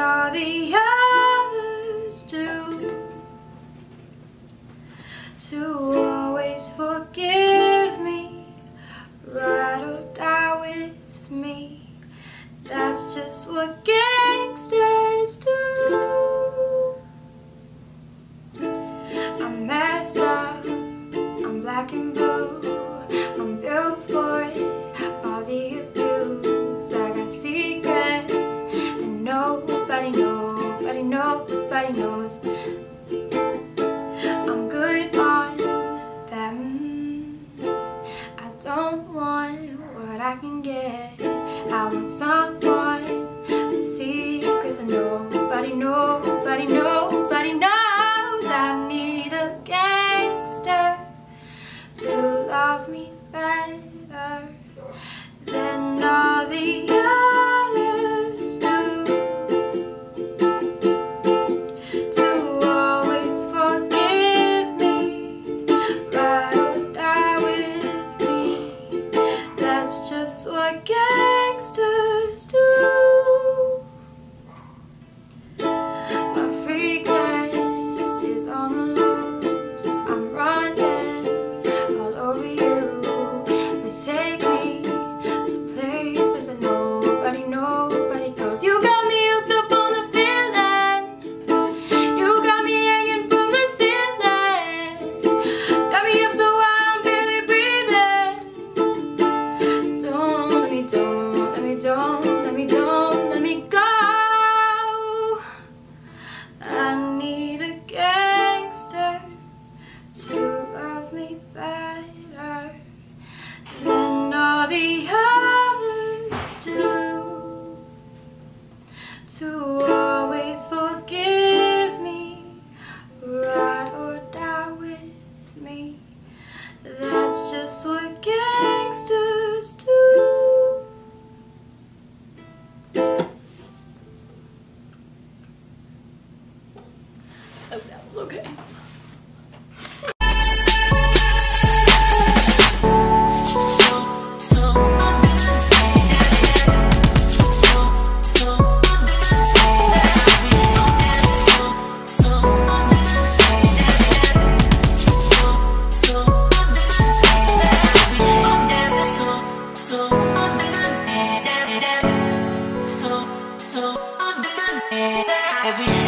all the others do To always forgive me Ride or die with me. That's just what gangsters nobody, nobody, knows. I'm good on them. I don't want what I can get. I want someone with secrets and nobody, nobody, nobody knows. I need a gangster to love me That's just what gangsters better than all the others do. To always forgive me, ride or die with me. That's just what gangsters do. Hope that was okay. as we